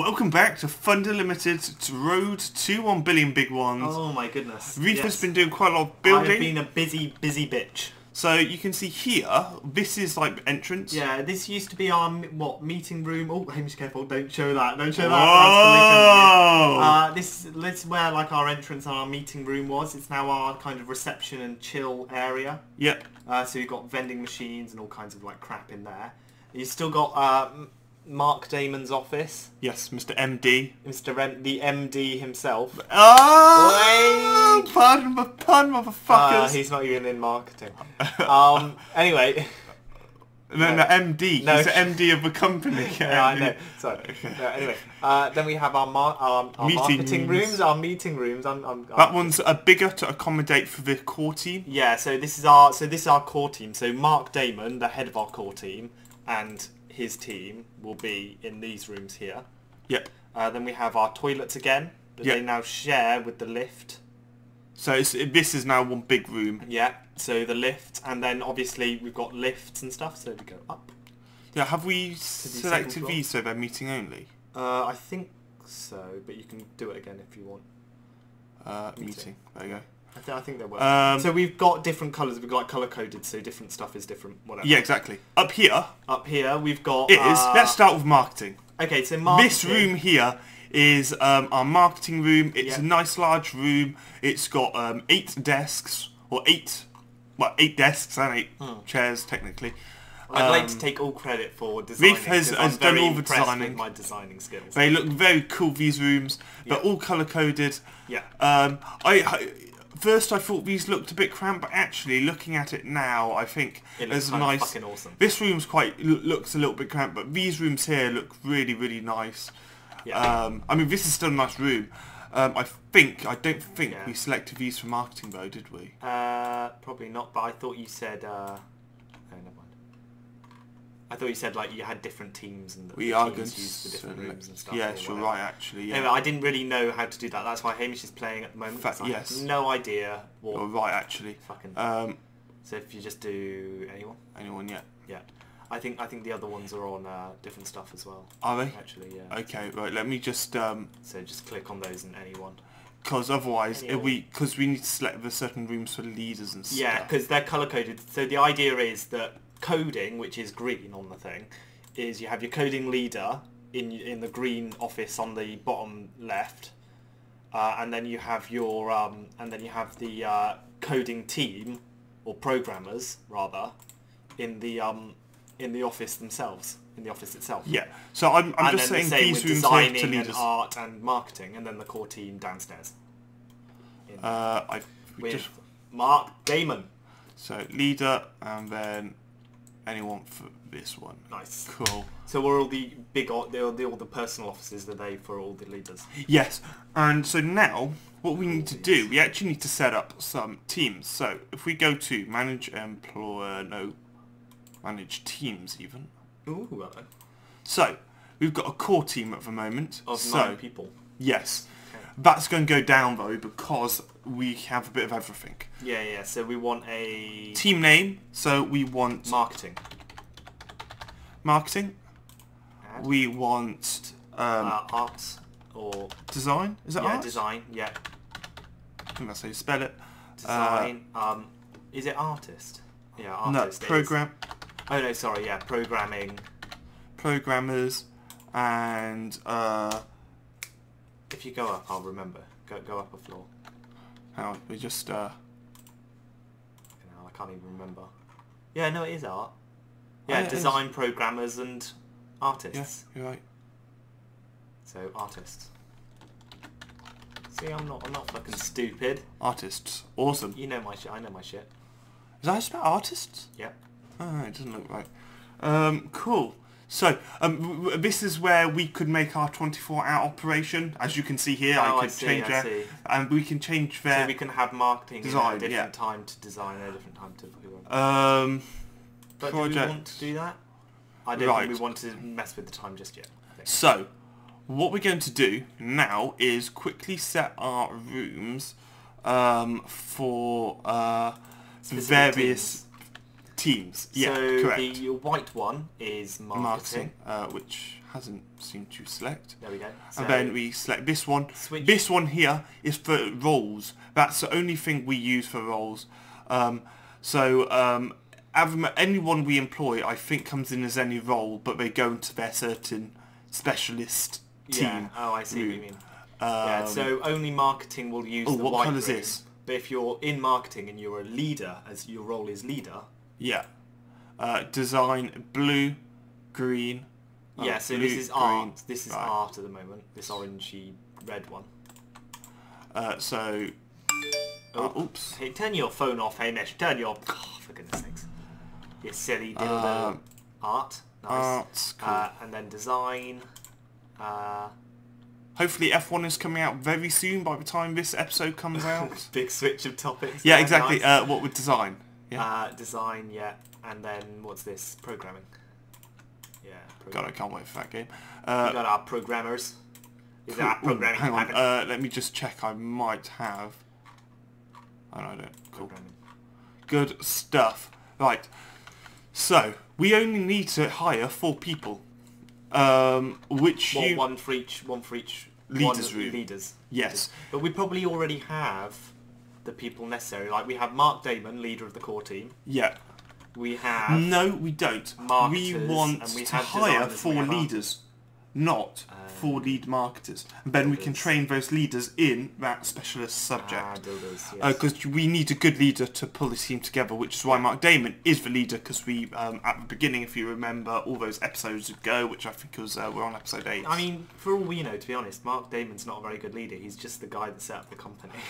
Welcome back to Thunder Limited to Road to 1 billion big ones. Oh my goodness. Reef yes. has been doing quite a lot of building. I've been a busy, busy bitch. So you can see here, this is like entrance. Yeah, this used to be our what meeting room. Oh, Hamish, careful! Don't show that! Don't show that! Whoa! Uh, this this is where like our entrance and our meeting room was. It's now our kind of reception and chill area. Yep. Uh, so you've got vending machines and all kinds of like crap in there. You've still got uh, Mark Damon's office, Yes, Mr. MD. Mr. M- the MD himself. Oh! Wait. Pardon, my- pardon, Uh, he's not even in marketing. Um, anyway, no, no, MD. No. He's the MD of a company. yeah, I know. Sorry. No, anyway, uh, then we have our, mar- um, our marketing rooms. rooms. our meeting rooms. I'm, I'm, That I'm- one's a bigger to accommodate for the core team. Yeah, so this is our so this is our core team. So Mark Damon, the head of our core team, and his team will be in these rooms here. Yep. Uh, then we have our toilets again that Yeah. they now share with the lift. So it's, this is now one big room. Yeah, so the lift, and then obviously we've got lifts and stuff. So we go up. Yeah, have we selected these so they're meeting only? Uh, I think so, but you can do it again if you want. Uh, Meeting. meeting. There you go. I, th- I think they will. Um, so we've got different colours. We've got color coded, so different stuff is different. Whatever. Yeah, exactly. Up here Up here we've got. it is. uh, Let's start with marketing. Okay, so marketing. This room here is um, our marketing room. It's a nice large room. It's got um, eight desks or eight, well, eight desks and eight Hmm. chairs technically. I'd like to Um, take all credit for designing. Reef has- has done all the designing. My designing skills. They look very cool. These rooms. They're all color coded. Yeah. Um, I, I first I thought these looked a bit cramped, but actually looking at it now, I think It looks there's a nice. fucking awesome. This room's quite looks a little bit cramped, but these rooms here look really really nice. Yeah. Um, I mean, this is still a nice room. Um, I think I don't think Yeah. we selected these for marketing though, did we? Uh, probably not. But I thought you said. Uh, no, never mind. I thought you said like you had different teams and the We the are teams going to used for different select- rooms and stuff. Yes, you're right. Actually, yeah, Anyway, I didn't really know how to do that. That's why Hamish is playing at the moment. Fact, 'cause I yes. have no idea what you're right. Actually, fucking. um, so if you just do anyone, anyone yeah. yeah. I think I think the other ones are on uh, different stuff as well. Are they? Actually, yeah. Okay, right. Let me just um, So just click on those and anyone. because otherwise, if Anyone. we because we need to select the certain rooms for leaders and stuff. Yeah, because they're color coded. So the idea is that coding, which is green on the thing, is you have your coding leader in in the green office on the bottom left, uh, and then you have your um, and then you have the uh, coding team or programmers rather in the um, in the office themselves in the office itself. Yeah. So I'm, I'm and just saying the these rooms designing to and leaders. art and marketing, and then the core team downstairs. Uh, I with just Mark Damon. so leader and then anyone for this one. Nice. Cool. So we're all the big, all the, all the personal offices are they for all the leaders? Yes, and so now what we need to do, we actually need to set up some teams. So if we go to manage employer, no, manage teams even. Ooh, hello. So we've got a core team at the moment. Of so nine people. yes. That's going to go down though because we have a bit of everything. Yeah, yeah. So we want a Team name. So we want marketing. marketing. Add. We want um, uh, arts or design. Is that yeah, art? design. Yeah, I think that's how you spell it. Uh, design. um, is it artist? Yeah, artist. is. program Oh no, sorry. Yeah, programming. programmers and uh, If you go up, I'll remember. Go go up a floor. hang on, we just uh, I can't even remember. Yeah, no, it is art. Oh, Yeah, yeah, is. design programmers and yeah, artists. you're right. So artists. See, I'm not. I'm not fucking stupid. Artists, awesome. You know my shit. I know my shit. Is that spell artists? Yep. Oh, it doesn't look right. Um, cool. So um, this is where we could make our 24-hour operation. As you can see here, Oh, I I could see, change I there, and we can change there. So we can have marketing Design, at a different yeah. time to design, at a different time to whoever. um, But do we want to do that? I don't Right. think we want to mess with the time just yet. So, what we're going to do now is quickly set our rooms um, for uh, various teams. Yeah, so correct. the white one is marketing. Marketing, uh, which hasn't seemed to select. There we go. So and then we select this one. Switch- This one here is for roles. That's the only thing we use for roles. Um, so um, anyone we employ, I think, comes in as any role, but they go into their certain specialist team. yeah. Oh, I see what you mean. yeah. Um, So only marketing will use Oh, the what white colour's room. this? But if you're in marketing and you're a leader, as your role is leader, Yeah. Uh, design blue, green. oh, yeah. So blue, this is green, art. This is right. art at the moment. This orangey red one. Uh, so, Oh. uh, oops. Hey, turn your phone off, Hamish. Turn your... Oh, for goodness sakes. You silly dildo. Um, art. Nice. Arts, cool. Uh, and then design. Uh, Hopefully F1 is coming out very soon by the time this episode comes out. big switch of topics. yeah, exactly. nice. Uh, what with design? Yeah. Uh, design, yeah. And then what's this? Programming. Yeah. God, Programming. I can't wait for that game. we Uh, got our programmers. Is cool. that Ooh, programming hang on. Uh, let me just check. I might have. I don't. Cool. Programming. Good stuff. Right. So we only need to hire four people. Um, which What, you one for each, one for each Leaders room. Leaders. yes. But we probably already have the people necessary. Like we have Mark Damon, leader of the core team. Yeah. We have No, we don't. We want we to hire four leaders, not four lead marketers. And then we can train those leaders in that specialist ah, subject. builders. Yes. Because we need a good leader to pull the team together, which is why Mark Damon is the leader. Because we, um, at the beginning, if you remember, all those episodes ago, which I think was uh, we're on episode eight. I mean, for all we know, to be honest, Mark Damon's not a very good leader. He's just the guy that set up the company.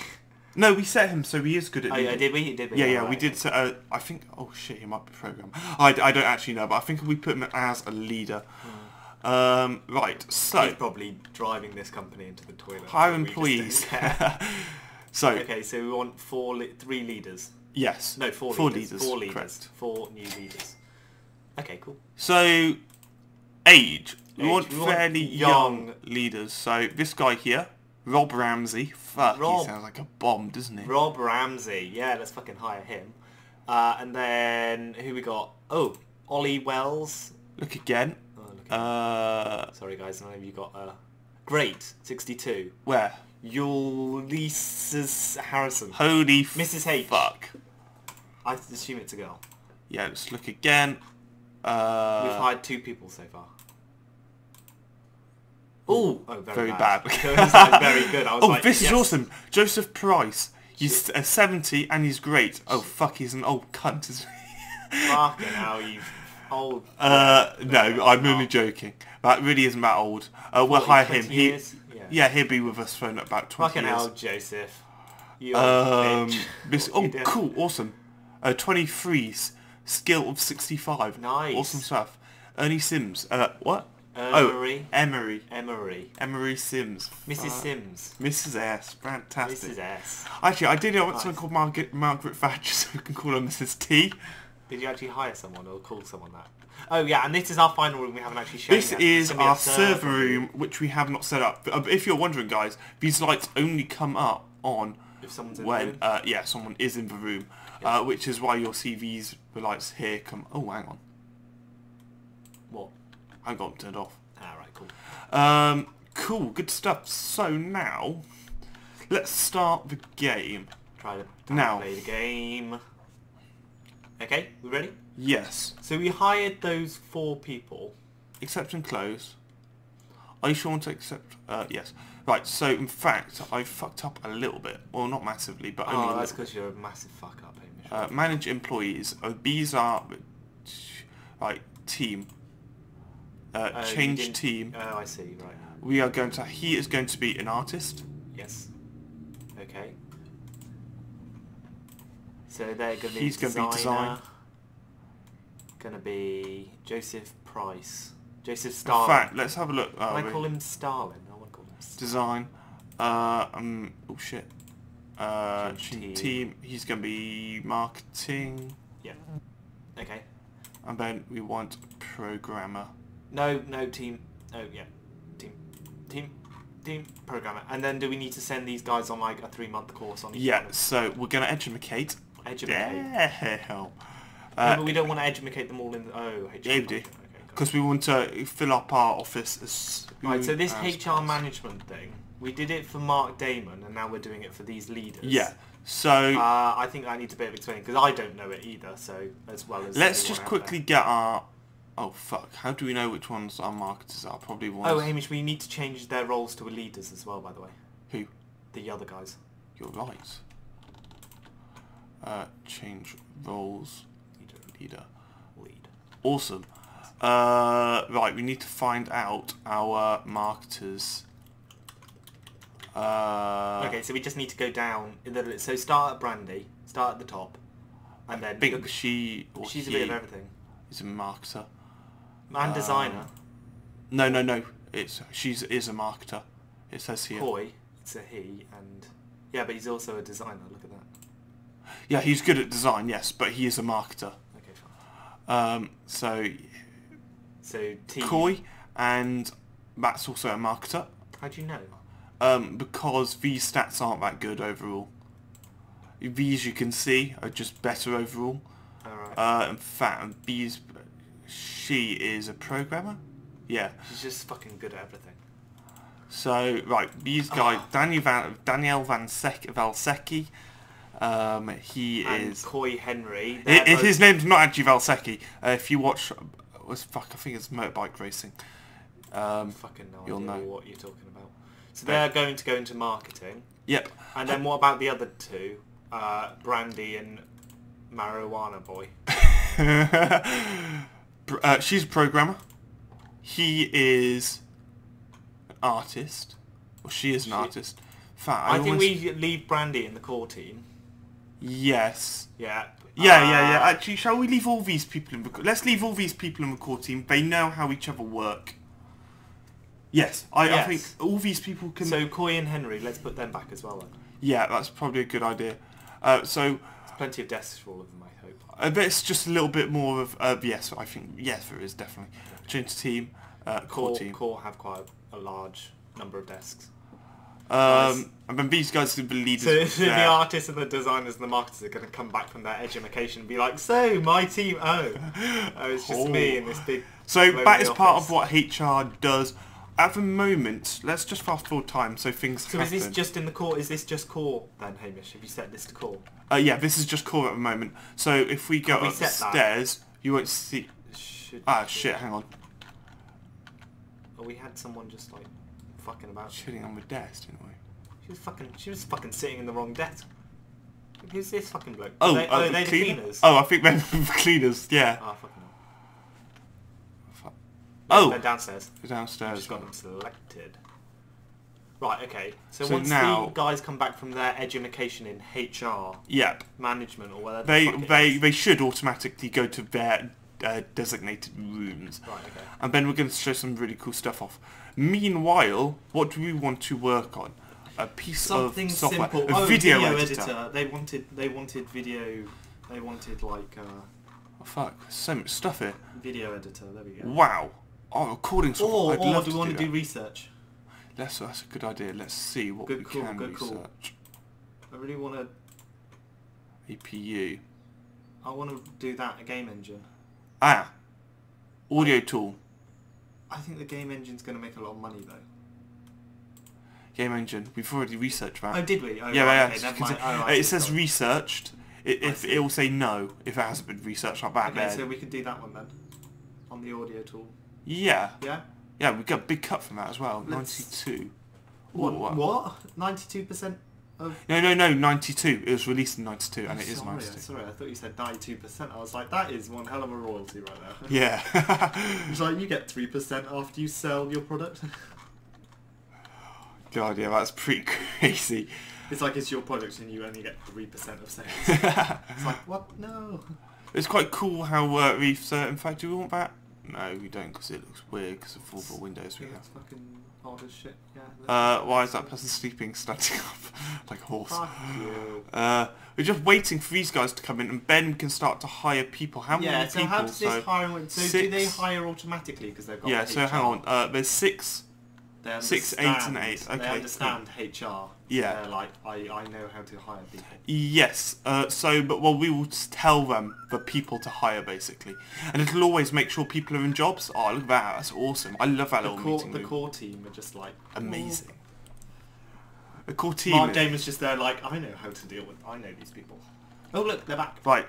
no, we set him, so he is good at. oh, yeah, did we? Did we? Yeah, Oh, yeah, we did. Set, uh, I think. Oh shit, he might be programmed. I, I don't actually know, but I think we put him as a leader. Um, right. So He's probably driving this company into the toilet. hire employees. so okay, so we want four, li- three leaders. yes, No, four, four leaders. leaders. Four leaders. Correct. Four new leaders. Okay, cool. So age. We Age, want we want fairly young- young leaders. So this guy here, Rob Ramsey. Fuck, Rob. he sounds like a bomb, doesn't he? Rob Ramsey. Yeah, let's fucking hire him. Uh, and then who we got? Oh, Ollie Wells. Look again. Oh, look at Uh, Sorry guys, none of you got uh Great, 62. where? Ulysses Harrison. Holy Mrs. H. fuck. I assume it's a girl. Yeah, let's look again. Uh, We've hired two people so far. Ooh, oh, very, very bad. bad. Like, very good. I was oh, like, this yes. is awesome. Joseph Price. He's uh, 70 and he's great. Oh, fuck, he's an old cunt. Fucking hell, you old. Uh, no, I'm only joking. That really isn't that old. Uh, we'll hire him. He. Yeah. yeah, he'll be with us for about 20 Fucking years. hell, Joseph. You Um, this, oh, cool, awesome. Uh, 23's skill of 65. Nice. Awesome stuff. Ernie Sims. Uh, what? Emery. Oh, Emery. Emery. Emery Sims. Mrs. Fuck. Sims. Mrs. S. Fantastic. Mrs. S. Actually, I did want Nice. someone called Margaret, Margaret Thatcher, so we can call her Mrs. T. Did you actually hire someone or call someone that? Oh yeah, and this is our final room we haven't actually shown This yet. is It's gonna be our server room, which we have not set up. Uh, If you're wondering, guys, these lights only come up on If someone's in when, uh, yeah, someone is in the room, uh, which is why you'll see these the lights here come. Oh, hang on? I got them turned off. Alright, cool. Um, cool, good stuff. So now, let's start the game. Try to Now. play the game. Okay, we ready? Yes, So we hired those four people. accept and close. Are you sure want to accept? Uh, yes. Right. So in fact, I fucked up a little bit. Well, not massively, but only Oh, that's because you're a massive fuck up, Hamish. Uh, manage employees. Uh, these are right team. Uh, Oh, change team. Oh, I see. Right. We are going to. He is going to be an artist. Yes. Okay. So they're going to be He's gonna be designer. design. Going to be Joseph Price. Joseph In Stalin. fact, let's have a look. Uh, I call him Stalin? I want to call him design. Uh, um. Oh shit. Uh, team. team. He's going to be marketing, Yeah. Okay. and then we want programmer. No, no, team. Oh, yeah. Team. Team. Team. Programmer. And then do we need to send these guys on like a three month course on each Yeah. one? So we're going to educate. Edge of the cave. Damn. Uh, but we don't want to educate them all in. The, oh, HR. Yeah, we do. Okay, because we want to fill up our office as Right, so this HR possible. management thing, we did it for Mark Damon, and now we're doing it for these leaders. Yeah. So Uh, I think I need a bit of explaining because I don't know it either. So as well as let's just quickly get our. Oh fuck! How do we know which ones our marketers are? Probably ones. Oh, Hamish, we need to change their roles to leaders as well. By the way, Who? the other guys. You're right. Uh, change roles. Leader, Leader. lead. Awesome. Uh, right, we need to find out our marketers. Uh, okay, so we just need to go down. So start at Brandy, start at the top, and then I think she or she's a he bit of everything. is a marketer. And Uh, designer, No, no, no. It's she's is a marketer. It says here. Coy, it's a he, and yeah, but he's also a designer. Look at that. Yeah, he's good at design, yes, but he is a marketer. Okay, fine. Um, so So T. Coy and Matt's also a marketer. How do you know? Um, because these stats aren't that good overall. These you can see are just better overall. All right. Uh, in fact, these she is a programmer. Yeah. She's just fucking good at everything. So right, these guys, Ah. Daniel Van Daniel Van Sek Valsecki. Um, he And is. Coy Henry. i they're both- his name's not actually Valsecki. Uh, if you watch, was fuck, I think it's motorbike racing. Um, fucking no You'll idea know. what you're talking about. So they're going to go into marketing, yep. and then what about the other two? Uh, Brandy and Marijuana Boy. Uh, she's a programmer. He is an artist. Well, she is an She- artist. Fact, I, I, think we leave Brandy in the core team. Yes. Yeah. Yeah, yeah, yeah. Uh, Actually, shall we leave all these people in the... co- Let's leave all these people in the core team. They know how each other work. Yes, I, I think all these people can... So Coy and Henry, let's put them back as well then. yeah, that's probably a good idea. Uh, so, There's plenty of desks for all of them, I hope. I bet it's just a little bit more of... Uh, yes, I think... Yes, there is, definitely. Change the team. Uh, core, Core, team. core have quite a large number of desks. Um, and then these guys are the leaders. So the artists and the designers and the marketers are going to come back from their education and be like, so my team, oh, oh it's just me in this big. So that is part of what HR does. At the moment, let's just fast forward time so things So happen. is this just in the core? Is this just core then, Hamish? Have you set this to core? Uh, yeah, this is just core at the moment. So if we go Can we up the set that? stairs, you won't see... Should, Ah, shit, hang on. Oh, we had someone just like fucking about. Shitting on the desk, didn't we? She was fucking. She was fucking sitting in the wrong desk. Who's this fucking bloke? Oh, are they, uh, the they the cleaner- cleaners. Oh, I think they're the cleaners, yeah. Ah. Fuck. Yeah, Oh. they're downstairs. They're I've downstairs. just got them selected. Right, okay. So, So once now- the guys come back from their education in HR, Yep. management, or whatever They, the fuck it they, is- they should automatically go to their uh, designated rooms. Right, okay. And then we're going to show some really cool stuff off. Meanwhile, what do we want to work on? A piece Something of software, simple. a oh, video, editor. They wanted. They wanted video. They wanted like uh, Oh, fuck, so much stuff here. video editor. There we go. Wow. Oh, according to Or, I'd or love do to we want to do do research? Let's, that's a good idea. Let's see what Good we call, can good call. research. I really want to. APU. I want to do that a game engine. Ah. Audio tool. I think the game engine's going to make a lot of money though. Game engine. We've already researched that. Oh, did we? Oh, yeah, right, yeah. okay, never mind. Oh, it says sorry. researched. It, if it will say no if it hasn't been researched like that. Okay, then so we can do that one then, on the audio tool. Yeah, Yeah. yeah, we got a big cut from that as well. Let's- Ninety-two. What? Ooh. What? Ninety-two percent of. No, no, no. Ninety-two. It was released in ninety-two, and it is sorry, ninety-two. Sorry, I thought you said ninety-two percent. I was like, that is one hell of a royalty right there. Yeah. It's like you get three percent after you sell your product. God, yeah, that's pretty crazy. It's like it's your product and you only get three percent of sales. it's like what? No. It's quite cool how uh, we've. Uh, in fact, do we want that? No, we don't, because it looks weird because of all the windows we Yeah, have. it's fucking odd as shit. Yeah. Uh, why is that person sleeping, standing up like a horse? Uh, we're just waiting for these guys to come in, and Ben can start to hire people. How yeah. many So people? how does this so hiring? So do they hire automatically because they've got? yeah. So hang on. Uh, there's six They Six, eight, and eight. Okay. They understand HR. Yeah. They're like, I, I know how to hire people. Yes. Uh, so, but well, we will just tell them the people to hire basically, and it'll always make sure people are in jobs. Oh, look at that! That's awesome. I love that The little core, meeting the room. core team are just like Amazing. The core team. Mark is- Damon's just there like, I know how to deal with. I know these people. Oh look, they're back. Right.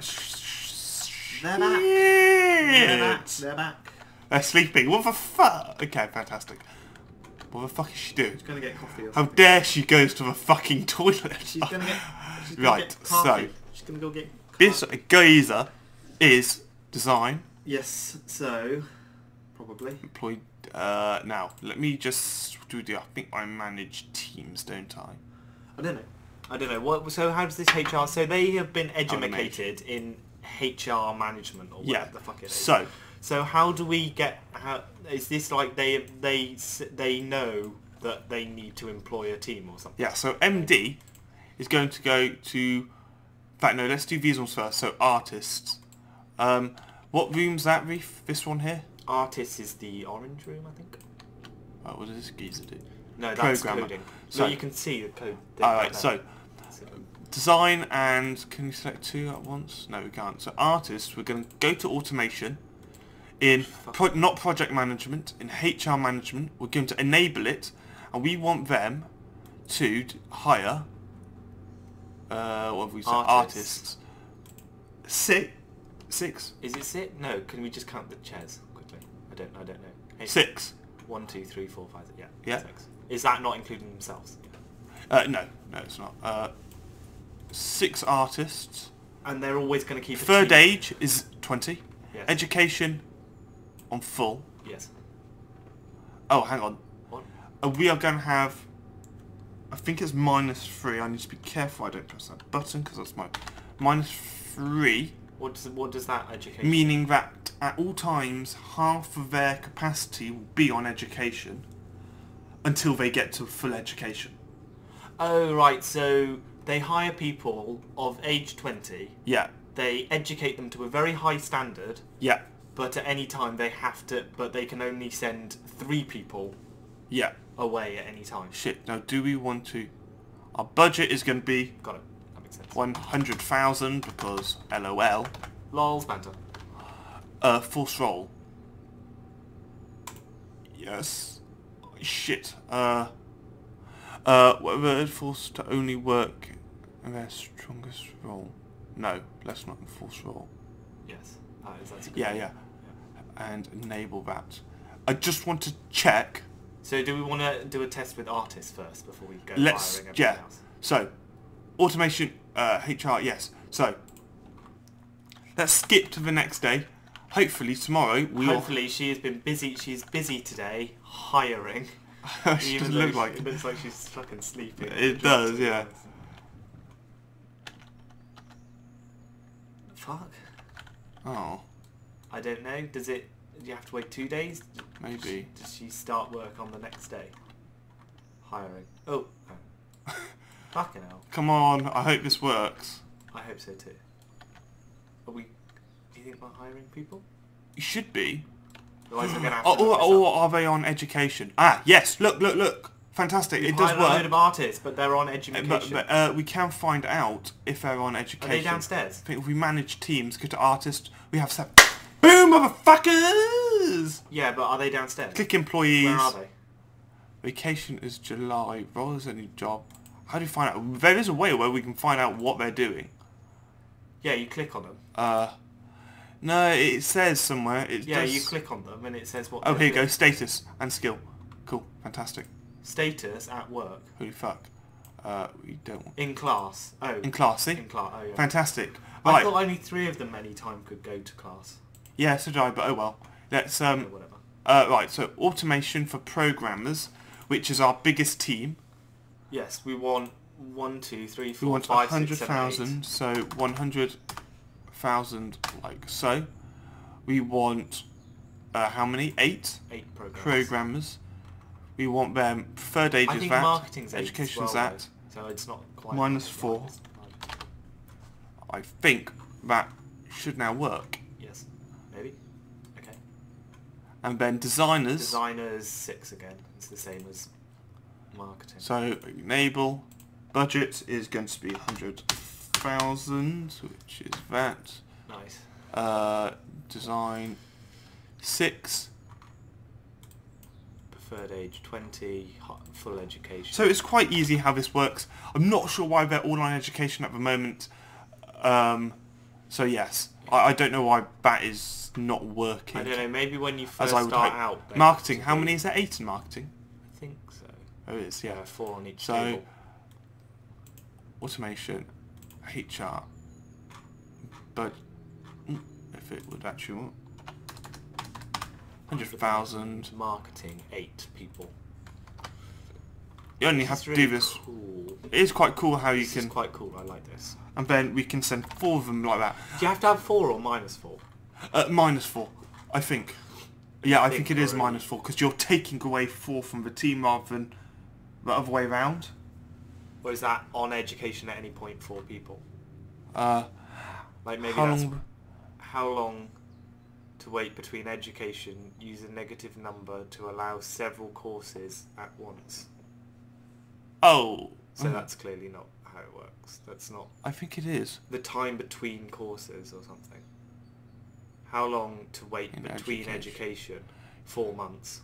They're back. They're back. They're back. They're sleeping. What the fuck? Okay, fantastic. What the fuck is she doing? She's gonna get coffee or How something. dare she goes to the fucking toilet? She's gonna get. She's gonna Right, Get so- she's gonna go get. This coffee. geezer is design Yes. So. Probably. employed. Uh, now let me just do the. I think I manage teams, don't I? I don't know. I don't know. What? So how does this HR? So they have been educated in HR management or whatever Yeah. the fuck it is. So So how do we get? How is this like they they they know that they need to employ a team or something? yeah, so MD is going to go to. In fact, no. Let's do these ones first. So artists. Um, what room's that, Reef? This one here. Artists is the orange room, I think. Oh, what does this geezer do? No, that's Programmer. coding. So- So you can see the code. All right. So design and can you select two at once? No, we can't. So artists, we're going to go to automation. In pro- not project management, in HR management, we're going to enable it, and we want them to hire. Uh, what have we said? Artists. Artists. Six. Six. Is it six? No. Can we just count the chairs quickly? I don't. I don't know. Hey, Six. One, two, three, four, five. six. Yeah. Yeah. Six. Is that not including themselves? Uh, no, no, it's not. Uh, six artists. And they're always going to keep. Third age is twenty. Yes. Education on full. Yes. Oh, hang on. What? Uh, we are going to have. I think it's minus three. I need to be careful I don't press that button because that's my minus three, What does what does that education? meaning that at all times half of their capacity will be on education until they get to full education. Oh right. So they hire people of age twenty. Yeah, They educate them to a very high standard, yeah, but at any time they have to. But they can only send three people yeah. away at any time. Shit. Now, do we want to? Our budget is going to be Got it. That makes sense. one hundred thousand because LOL. Lol's banter. Uh, force roll. Yes. Shit. Uh. Uh, whether forced to only work in their strongest role. No, let's not enforce roll. Yes. That is, that's a good Yeah, one. yeah. And enable that. I just want to check. So do we want to do a test with artists first before we go Let's, yeah. else? So, automation, uh, HR, yes. So, let's skip to the next day. Hopefully tomorrow we. Hopefully she has been busy. She's busy today hiring. she even doesn't look like It looks like she's fucking sleeping. It does, yeah. Fuck. Oh, I don't know. Does it? Do you have to wait two days? maybe. Does she start work on the next day? Hiring. Oh. oh. Fucking hell. Come on, I hope this works. I hope so too. Are we? Do you think we're hiring people? You should be. Otherwise, we're gonna have to. Or, or, or are they on education? Ah, yes, look, look, look. Fantastic, We've it does work. a load of artists, but they're on Uh, education. But, but uh, we can find out if they're on education. Are they downstairs? I think if we manage teams, go to artist, we have seven. Boom, motherfuckers! Yeah, but are they downstairs? Click employees. Where are they? Vacation is July. Role is a new job. How do you find out? There is a way where we can find out what they're doing. Yeah, you click on them. Uh, no, it says somewhere. It Yeah, does- you click on them and it says what. Oh, here you go. Status and skill. Cool. Fantastic. Status at work. Holy fuck. Uh, we don't want... In class. Oh. In class, see? In class. Oh yeah. Fantastic. I thought only three of them any time could go to class. Yeah, so did I, but oh well. Let's, um... whatever. Uh, right, so automation for programmers, which is our biggest team. Yes, we want one, two, three, We four, want five, six, seven, eight. 100,000, so 100,000 like so. We want, uh, how many? Eight Eight programs. programmers. We want them, preferred age I is think that, marketing's education's well, that. though, so it's not quite Minus four. I think that should now work. Yes, maybe. Okay. And then designers, Designers six again It's the same as marketing. So enable budget is going to be 100,000, which is that. Nice. Uh, design six. Third age 20, full education. So it's quite easy how this works. I'm not sure why they're online education at the moment. Um, so yes, I, I, don't know why that is not working. I don't know, maybe when you first start out. Marketing, how many is there? Eight in marketing? I think so. Oh, it is, yeah. yeah four on each so, table. automation, HR, but mm, if it would actually want 100,000. Marketing, eight people. You only have to really do this. Cool. It is quite cool how you this can... quite cool, I like this. And then we can send four of them like that. Do you have to have four or minus four? Uh, minus four, I think. Yeah, I, I think, it is minus four, because you're taking away four from the team rather than the other way around. Or is that on education at any point for people? Uh, like maybe how that's... Long... How long to wait between education. Use a negative number to allow several courses at once. Oh, So mm, that's clearly not how it works. That's not I think it is. the time between courses or something. How long to wait In between education. education? Four months.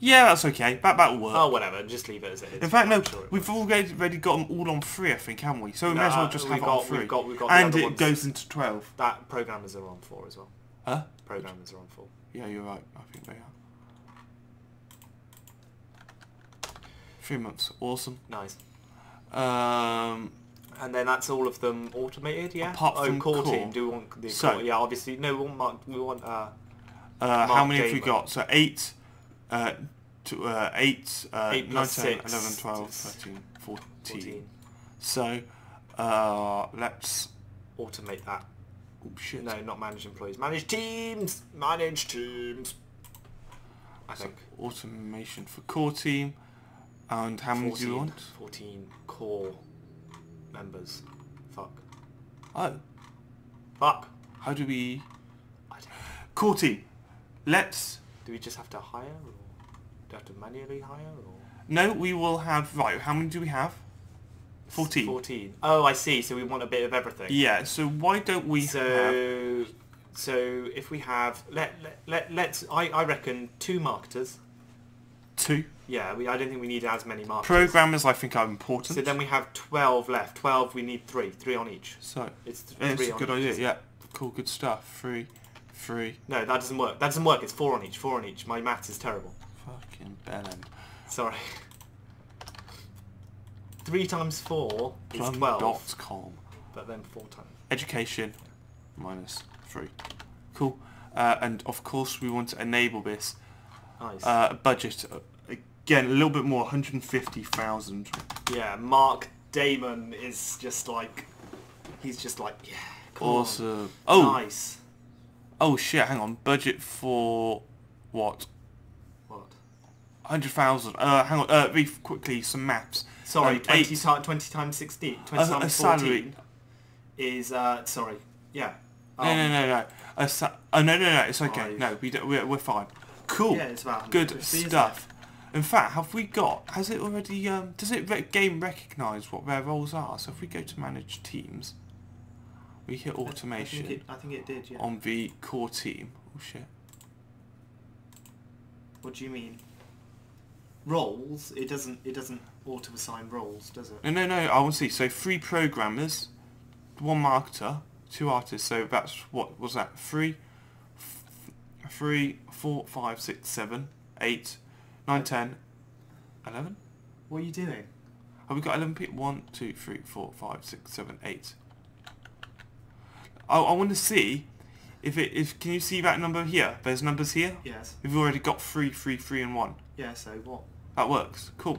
Yeah, that's okay. That that'll work. Oh, whatever. Just leave it as it is. In fact, no, sure we've already already got them all on three, I think, haven't we? So we may as well just have it on three. we've got- we've got and it goes into 12. That programmers are on four as well. Huh? Programmers are on full. Yeah, you're right. I think they are. Three months. Awesome. Nice. Um, And then that's all of them automated, yeah. Apart oh, from core, core. team. Do we want the So- core? Yeah, obviously. No, we want mark, we want uh, uh, how many have we got? So eight, uh, to, uh, eight, uh, Eight nine, plus 10, 11, 12, 13, 14. 14. So, uh, let's... Automate that. Oh, shit. No, not manage employees. Manage teams. Manage teams. I So think. automation for core team. And how many do you want? 14 core members. Fuck. Oh, Fuck. how do we... I don't Core team. Let's... Do we just have to hire or do we have to manually hire or? No, we will have... Right, how many do we have? 14. 14. Oh, I see. So we want a bit of everything. Yeah, so why don't we have... so so if we have let let, let let's I, I reckon two marketers. Two. Yeah, we I don't think we need as many marketers. Programmers I think are important. So then we have 12 left. 12 we need 3. 3 on each. So, It's th- yeah, it's 3 a good each. idea. Yeah, cool, good stuff. Three, three, No, that doesn't work. That doesn't work. It's 4 on each. 4 on each. My maths is terrible. fucking bellend. Sorry. 3 times 4 is 12, Plum.com. but then 4 times. Education minus three. Cool. Uh, and of course we want to enable this Nice. uh, budget. uh, Again, a little bit more, 150,000. yeah, Mark Damon is just like he's just like yeah. Come on. Awesome. Oh, Nice. oh shit, hang on. Budget for what? What? 100,000. Uh, hang on, uh, quickly some maps. Sorry, Um, 20, eight- ti 20 times 16. 20 A- a times salary. 14 is, uh, sorry, yeah. No, Um, no, no, no. A sa- oh, no, no, no, it's okay. Five. No, we we're, we're fine. Cool. Yeah, it's about Good stuff. In fact, have we got, has it already, um, does it re- game recognise what their roles are? So if we go to manage teams, we hit automation I think, it, I think it did, yeah. on the core team. Oh shit. What do you mean? Roles? It doesn't, it doesn't auto-assign roles, does it? No, no, no, I want to see. So three programmers, one marketer, two artists. So that's, what was that? Three, f- three, four, five, six, seven, eight, nine, ten, eleven? What are you doing? Have we got 11 people? 1, 2, 3, 4, 5, 6, 7, 8. I, I want to see if it if can you see that number here? There's numbers here. Yes. We've already got 3, 3, 3 and 1. Yeah, so what? That works. Cool.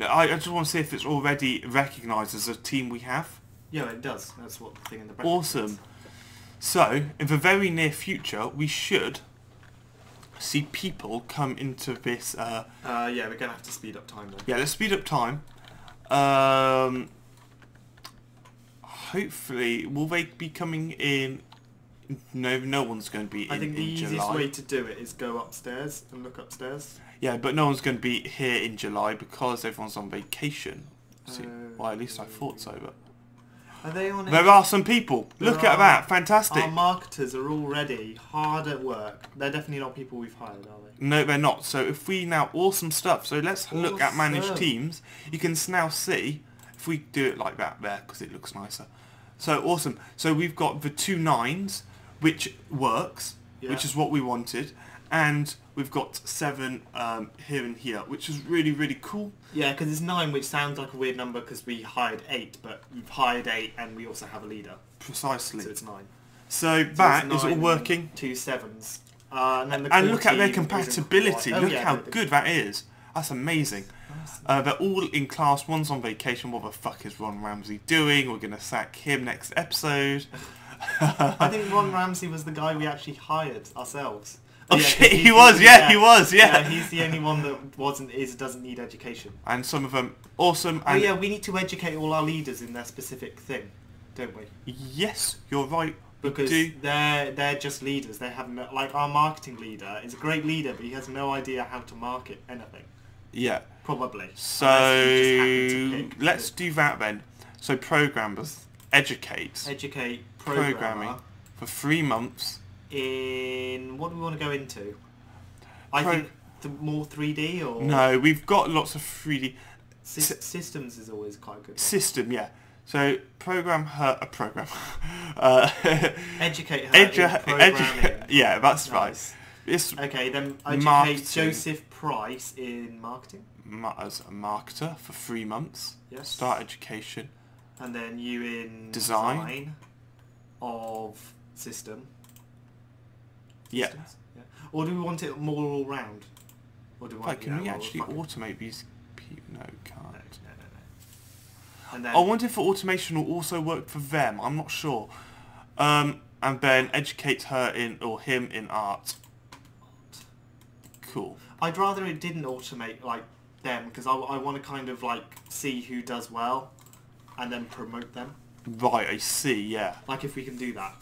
I, I just want to see if it's already recognised as a team we have. Yeah, it does. That's what the thing in the breakfast Awesome. is. So, in the very near future, we should see people come into this uh, Uh, yeah, we're going to have to speed up time then. Yeah, let's speed up time. Um, hopefully, will they be coming in? No, no one's going to be in, I think the easiest July. way to do it is go upstairs and look upstairs. Yeah, but no one's going to be here in July because everyone's on vacation. See, well, at least I thought so. But Are they on there are some people. Look at that, fantastic. Our marketers are already hard at work. They're definitely not people we've hired, are they? No, they're not. So if we now awesome stuff. So let's look at managed teams. You can now see if we do it like that there because it looks nicer. So awesome. So we've got the two nines, which works, Yeah. which is what we wanted, and we've got seven um, here and here, which is really really cool. Yeah, because it's nine, which sounds like a weird number because we hired eight, but we've hired eight and we also have a leader, Precisely. so it's nine. So So that it's is all working. Two sevens. Uh, and then the And look at their compatibility. oh, look yeah, how good that is. That's amazing. Uh, they're all in class. One's on vacation. What the fuck is Ron Ramsey doing? We're gonna sack him next episode. I think Ron Ramsey was the guy we actually hired ourselves. Oh, yeah, shit, he was, yeah, he was, yeah. he's the only one that wasn't is doesn't need education. And some of them awesome. Oh yeah, we need to educate all our leaders in their specific thing, don't we? yes, you're right. Because do. they're they're just leaders. They have no, like our marketing leader is a great leader, but he has no idea how to market anything. Yeah. Probably. So Unless you just happen to pick let's the do that then. So programmers educate educate programming for three months. In what do we want to go into? I Pro- think the more 3D or No, we've got lots of 3D Sys- systems is always quite good. system. Yeah. So program her a program. uh, Educate her edu- edu- yeah, that's right. It's Okay, then educate Marketing. Joseph Price in marketing, ma- as a marketer for three months. Yes. Start education. and then you in Design. design of system. Yeah. Yeah. Or do we want it more all round? Or do we want Like, can we actually automate these? No, can't. no, no, no. And then I wonder if automation will also work for them. I'm not sure. Um, and then educate her in or him in art. Cool. I'd rather it didn't automate like them because I, I want to kind of like see who does well and then promote them. Right, I see. Yeah. Like if we can do that.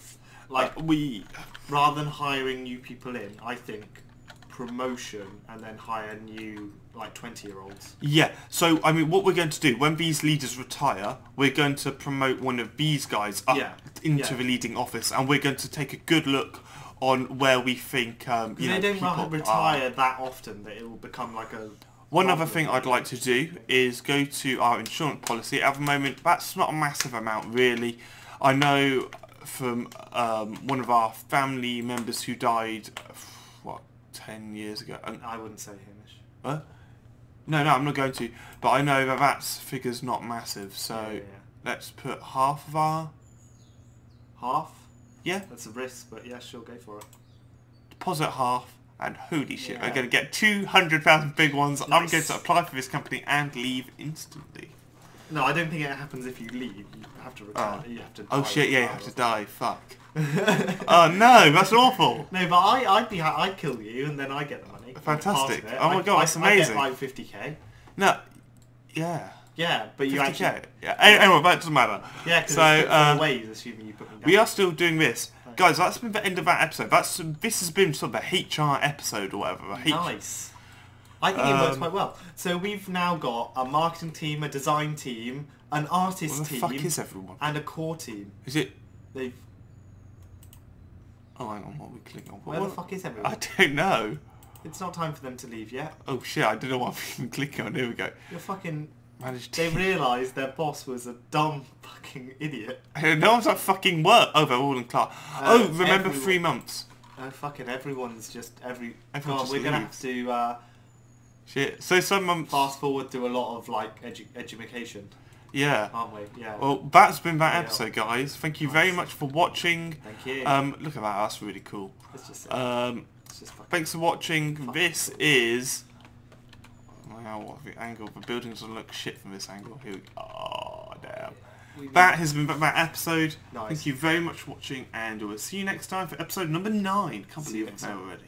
Like we. rather than hiring new people in, I think promotion and then hire new like 20 year olds. Yeah. So I mean, what we're going to do when these leaders retire, we're going to promote one of these guys up Yeah, into yeah. the leading office, and we're going to take a good look on where we think um, you they know don't ra- are. retire that often that it will become like a One other thing I'd like to do is go to our insurance policy. At the moment, that's not a massive amount really. I know from um, one of our family members who died, what, 10 years ago. And, I wouldn't say Hamish. uh, no, no, I'm not going to. But I know that that figure's not massive. So Yeah, yeah, yeah. let's put half of our, Half? yeah, That's a risk, but yeah, sure, go for it. deposit half. And holy shit, we're going to get 200,000 big ones. I'm going to apply for this company and leave instantly. No, I don't think it happens if you leave. You have to retire. Oh. You have to. Oh shit, yeah, you have to die. Fuck. oh no, that's awful. No, but I, I'd be, I'd kill you, and then I get the money. Fantastic. Part of it. Oh my I- God, that's I get amazing. like 50k. No, yeah. Yeah, but you 50k. actually. Yeah. Any- Anyway, that doesn't matter. Yeah, because So, uh, ways, assuming you put me down. We are still doing this. Guys, that's been the end of that episode. That's This has been sort of a HR episode or whatever. Nice. I think it works Um, quite well. So we've now got a marketing team, a design team, an artist What the team, fuck is everyone? and a core team. Is it... They've. Oh, hang on, what are we clicking on? Where What- the fuck is everyone? I don't know. It's not time for them to leave yet. Oh shit, I don't know what I'm even clicking on. Here we go. You're fucking. Managed They realised their boss was a dumb fucking idiot. No one's at fucking work. Oh, they're all in class. oh, Uh, remember everyone- three months. Oh fucking everyone's just every. Everyone God, just we're gonna leaves. have to uh, Shit. So some months... fast forward to a lot of like edu- education, Yeah. aren't we? Yeah. Well, that's been that Yeah. episode, guys. Thank you very much for watching. Thank you. Um, look at that, that's really cool. it's just. Um, it's just thanks for watching. This cool. is. Wow, what the angle? The buildings will look shit from this angle. Here we Oh, damn. We- That has been that episode. Nice. Thank you very much for watching, and we'll see you next time for episode number nine. Can't See believe it's already.